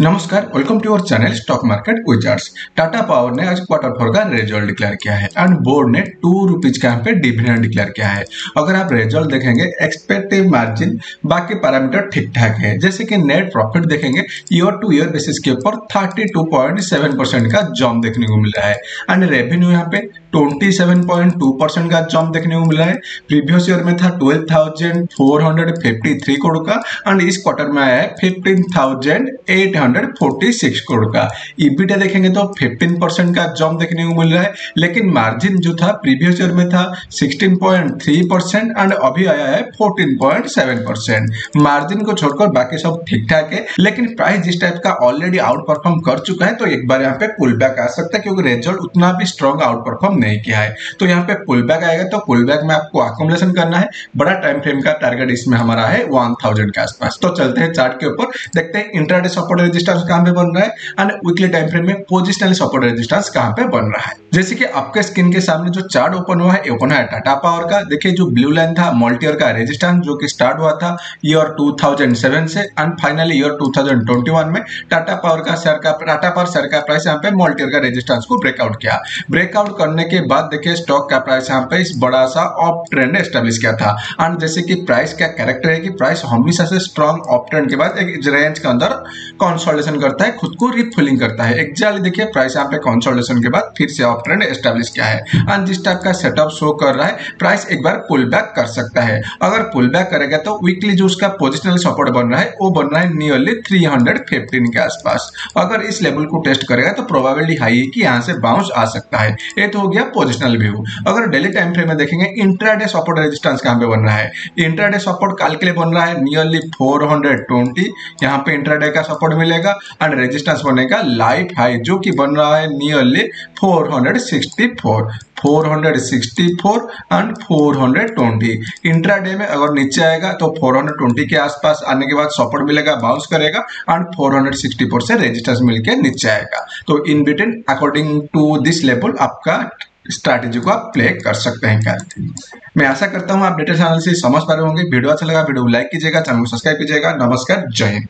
नमस्कार welcome to our channel stock market wizards Tata power ने आज क्वार्टर फोर का रिज़ल्ट डिक्लेयर किया है एंड बोर्ड ने टू रुपीज़ का यहाँ पे डिविडेंड डिक्लेयर किया है। अगर आप रिज़ल्ट देखेंगे एक्सपेक्टेड मार्जिन बाकी पैरामीटर ठीक ठाक है। जैसे कि नेट प्रॉफिट देखेंगे ईयर टू ईयर बेसिस के ऊपर थर्टी का जॉम देखने को मिल रहा है। एंड रेवेन्यू यहाँ पे 27.2 परसेंट का जंप देखने को मिला है। प्रीवियस ईयर में था 12,453 करोड़ का एंड इस क्वार्टर में आया है 15,846 करोड़ का। ईबीटा देखेंगे तो 15 परसेंट का जंप देखने को मिल रहा है लेकिन मार्जिन जो था प्रीवियस ईयर में था 16.3 परसेंट एंड अभी आया है 14.7 परसेंट मार्जिन को छोड़कर बाकी सब ठीक ठाक है लेकिन प्राइस जिस टाइप का ऑलरेडी आउट परफॉर्म कर चुका है तो एक बार यहाँ पे पुल बैक आ सकता है क्योंकि रिज़ल्ट उतना भी स्ट्रॉन्ग आउट परफॉर्म नहीं किया है। तो यहाँ पे पुल बैक आएगा तो पुल बैक में आपको अकोमलेशन करना है। बड़ा टाइम फ्रेम का टारगेट इसमें हमारा है वन थाउज़ेंड के आसपास। तो चलते हैं चार्ट के ऊपर, देखते हैं इंटरडे सपोर्ट रेजिस्टेंस कहाँ पे बन रहा है एंड वीकली टाइम फ्रेम में पोजिशनल सपोर्ट रेजिस्टेंस कहाँ पे बन रहा है। जैसे कि आपके स्क्रीन के सामने जो चार्ट ओपन हुआ है ओपन है टाटा पावर का। देखिए, जो ब्लू लाइन था मल्टीयर का रेजिस्टेंस जो कि स्टार्ट हुआ था ईयर 2007 से एंड फाइनली ईयर 2021 में टाटा पावर का शेयर का टाटा पावर शेयर का प्राइस यहाँ पे मल्टीयर का रेजिस्टेंस को ब्रेकआउट किया। ब्रेकआउट करने के बाद देखिए स्टॉक का प्राइस यहाँ पे इस बड़ा सा ऑफ़ ट्रेंड एस्टेब्लिश किया था। एंड जैसे कि प्राइस का कैरेक्टर है कि प्राइस हमेशा से स्ट्रॉन्ग ऑफ़ ट्रेंड के बाद एक रेंज के अंदर कंसोलिडेशन करता है, खुद को रिफिलिंग करता है। एग्जैक्टली देखिए प्राइस यहाँ पे कंसोलिडेशन के बाद फिर से ऑफ़ ट्रेंड एस्टेब्लिश किया है। एंड जिस टाइप का सेटअप शो कर रहा है प्राइस एक बार पुल बैक कर सकता है। अगर पुल बैक करेगा तो वीकली जो उसका पोजिशनल सपोर्ट बन रहा है, वो बन रहा है नियरली 315 के आसपास। अगर इस लेवल को टेस्ट करेगा तो प्रोबेबिलिटी हाई है कि यहाँ से बाउंस आ सकता है। ये तो हो गया पोजिशनल व्यू अगर डेली टाइम फ्रेम में देखेंगे इंट्राडे सपोर्ट रेजिस्टेंस कहाँ पे बन रहा है? इंट्राडे सपोर्ट काल के लिए बन रहा है नियरली 420 यहाँ पे इंट्राडे का सपोर्ट मिलेगा एंड रेजिस्टेंस बनेगा लाइफ हाई जो कि बन रहा है नियरली 464 464 एंड 420 इंट्राडे में अगर नीचे आएगा तो 420 के आसपास आने के बाद सपोर्ट मिलेगा बाउंस करेगा एंड 464 से रेजिस्टेंस मिलके नीचे आएगा। तो in between according to this level आपका स्ट्रैटेजी को आप प्ले कर सकते हैं, क्या? मैं आशा करता हूँ आप डेटा चैनल से समझ पा रहे होंगे। वीडियो अच्छा लगा, वीडियो लाइक कीजिएगा चैनल को सब्सक्राइब कीजिएगा। नमस्कार, जय हिंद।